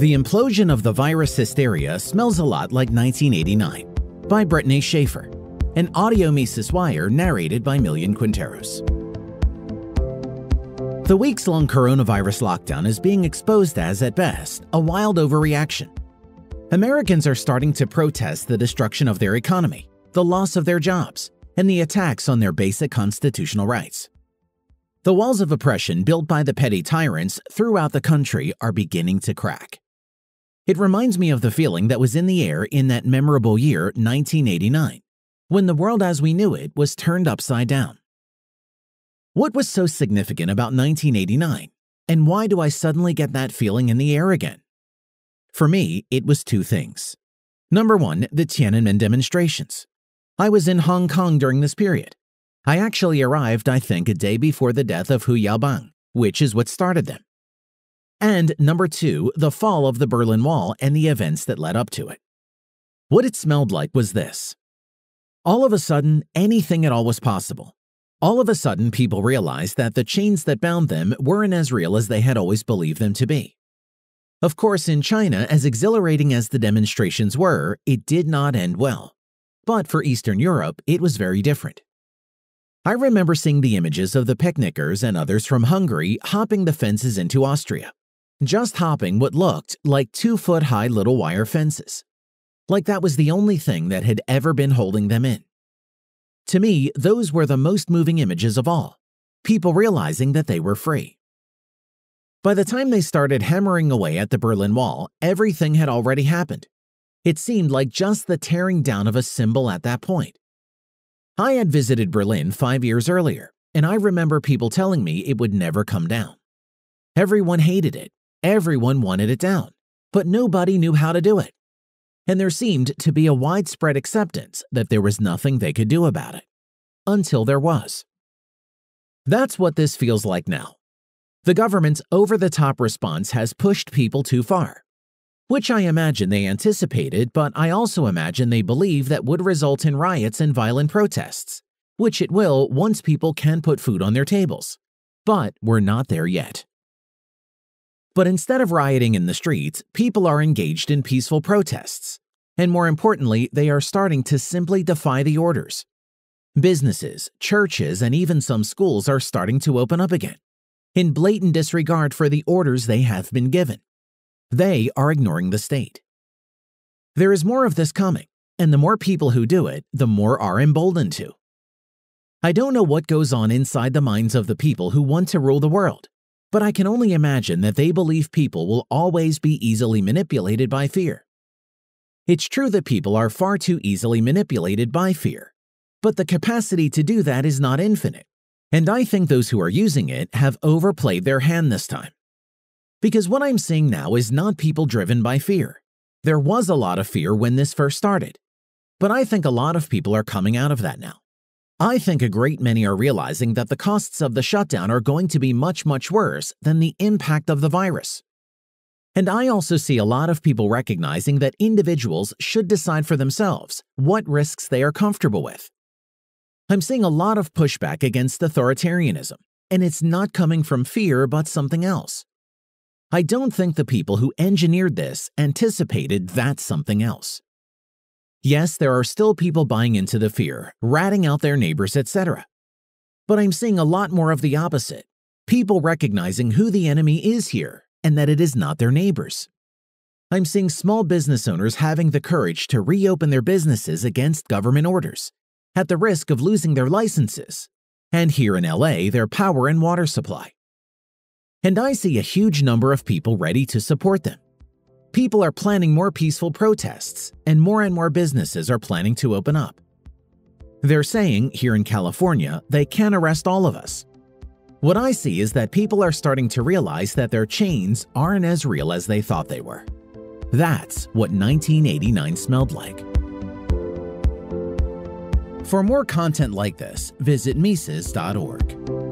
The implosion of the virus hysteria smells a lot like 1989 by Bretigne Shaffer, an audio Mises Wire narrated by Millian Quinteros. The weeks long coronavirus lockdown is being exposed as, at best, a wild overreaction. Americans are starting to protest the destruction of their economy, the loss of their jobs, and the attacks on their basic constitutional rights. The walls of oppression built by the petty tyrants throughout the country are beginning to crack. It reminds me of the feeling that was in the air in that memorable year, 1989, when the world as we knew it was turned upside down. What was so significant about 1989, and why do I suddenly get that feeling in the air again? For me, it was two things. Number one, the Tiananmen demonstrations. I was in Hong Kong during this period. I actually arrived, I think, a day before the death of Hu Yaobang, which is what started them. And number two, the fall of the Berlin Wall and the events that led up to it. What it smelled like was this. All of a sudden, anything at all was possible. All of a sudden, people realized that the chains that bound them weren't as real as they had always believed them to be. Of course, in China, as exhilarating as the demonstrations were, it did not end well. But for Eastern Europe, it was very different. I remember seeing the images of the picnickers and others from Hungary hopping the fences into Austria, just hopping what looked like two foot high little wire fences. Like that was the only thing that had ever been holding them in. To me, those were the most moving images of all people realizing that they were free. By the time they started hammering away at the Berlin Wall, everything had already happened. It seemed like just the tearing down of a symbol at that point. I had visited Berlin five years earlier, and I remember people telling me it would never come down. Everyone hated it, everyone wanted it down, but nobody knew how to do it. And there seemed to be a widespread acceptance that there was nothing they could do about it. Until there was. That's what this feels like now. The government's over the top response has pushed people too far, which I imagine they anticipated, but I also imagine they believe that would result in riots and violent protests, which it will once people can put food on their tables. But we're not there yet. But instead of rioting in the streets, people are engaged in peaceful protests. And more importantly, they are starting to simply defy the orders. Businesses, churches, and even some schools are starting to open up again in blatant disregard for the orders they have been given. They are ignoring the state. There is more of this coming, and the more people who do it, the more are emboldened to. I don't know what goes on inside the minds of the people who want to rule the world, but I can only imagine that they believe people will always be easily manipulated by fear. It's true that people are far too easily manipulated by fear, but the capacity to do that is not infinite. And I think those who are using it have overplayed their hand this time. Because what I'm seeing now is not people driven by fear. There was a lot of fear when this first started. But I think a lot of people are coming out of that now. I think a great many are realizing that the costs of the shutdown are going to be much, much worse than the impact of the virus. And I also see a lot of people recognizing that individuals should decide for themselves what risks they are comfortable with. I'm seeing a lot of pushback against authoritarianism, and it's not coming from fear but something else. I don't think the people who engineered this anticipated that something else. Yes, there are still people buying into the fear, ratting out their neighbors, etc. But I'm seeing a lot more of the opposite people recognizing who the enemy is here and that it is not their neighbors. I'm seeing small business owners having the courage to reopen their businesses against government orders at the risk of losing their licenses, and here in LA, their power and water supply. And I see a huge number of people ready to support them. People are planning more peaceful protests, and more and more businesses are planning to open up. They're saying, here in California, they can arrest all of us. What I see is that people are starting to realize that their chains aren't as real as they thought they were. That's what 1989 smelled like. For more content like this, visit Mises.org.